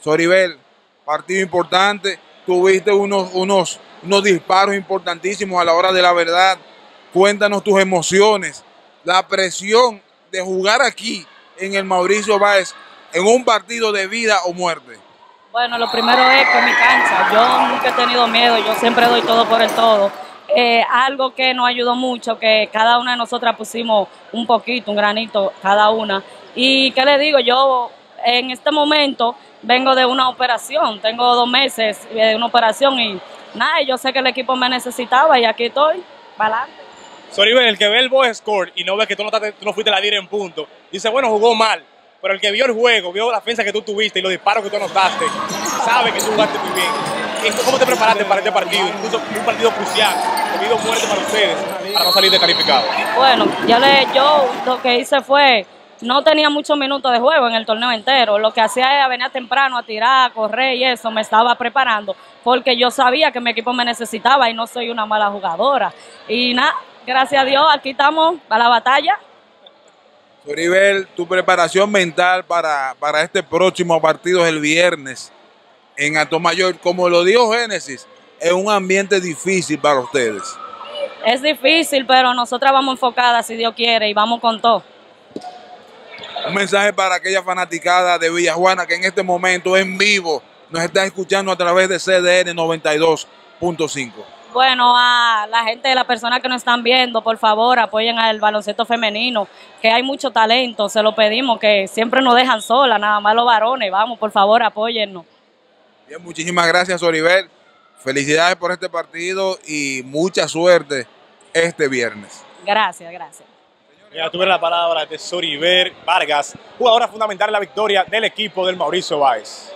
Soribel, partido importante, tuviste unos, unos, unos disparos importantísimos a la hora de la verdad. Cuéntanos tus emociones, la presión de jugar aquí en el Mauricio Báez en un partido de vida o muerte. Bueno, lo primero es que mi cancha, yo nunca he tenido miedo, yo siempre doy todo por el todo. Eh, algo que nos ayudó mucho, que cada una de nosotras pusimos un poquito, un granito cada una. Y qué le digo, yo en este momento vengo de una operación, tengo dos meses de una operación y nada, yo sé que el equipo me necesitaba y aquí estoy, para adelante. Soribel, el que ve el box score y no ve que tú no, tú no fuiste la dire en punto, dice, bueno, jugó mal, pero el que vio el juego, vio la defensa que tú tuviste y los disparos que tú anotaste, sabe que tú jugaste muy bien. ¿Y ¿Cómo te preparaste para este partido? Incluso un partido crucial, debido muerte para ustedes, para no salir descalificados. Bueno, yo, le, yo lo que hice fue no tenía muchos minutos de juego en el torneo entero. Lo que hacía era venir temprano a tirar, a correr y eso, me estaba preparando, porque yo sabía que mi equipo me necesitaba y no soy una mala jugadora. Y nada, gracias a Dios, aquí estamos para la batalla. Soribel, tu preparación mental para, para este próximo partido es el viernes en Atomayor, como lo dijo Génesis, es un ambiente difícil para ustedes. Es difícil, pero nosotras vamos enfocadas, si Dios quiere, y vamos con todo. Un mensaje para aquella fanaticada de Villajuana que en este momento en vivo nos está escuchando a través de CDN 92.5. Bueno, a la gente, las personas que nos están viendo, por favor, apoyen al baloncesto femenino, que hay mucho talento, se lo pedimos, que siempre nos dejan sola, nada más los varones, vamos, por favor, apóyennos. Bien, muchísimas gracias, Oliver. Felicidades por este partido y mucha suerte este viernes. Gracias, gracias. Ya tuve la palabra de Soriver Vargas, jugadora fundamental en la victoria del equipo del Mauricio Báez.